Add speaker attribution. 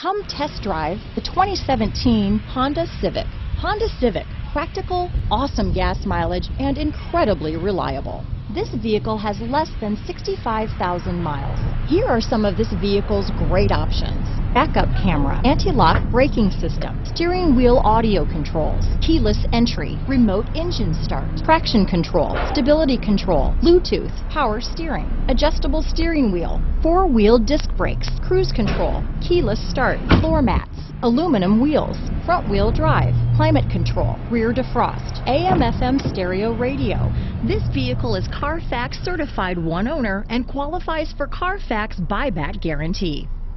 Speaker 1: Come test drive the 2017 Honda Civic. Honda Civic, practical, awesome gas mileage, and incredibly reliable. This vehicle has less than 65,000 miles. Here are some of this vehicle's great options. Backup camera, anti-lock braking system, steering wheel audio controls, keyless entry, remote engine start, traction control, stability control, Bluetooth, power steering, adjustable steering wheel, four-wheel disc brakes, cruise control, keyless start, floor mats, aluminum wheels, front wheel drive, climate control, rear defrost, AM FM stereo radio. This vehicle is Carfax certified one owner and qualifies for Carfax buyback guarantee.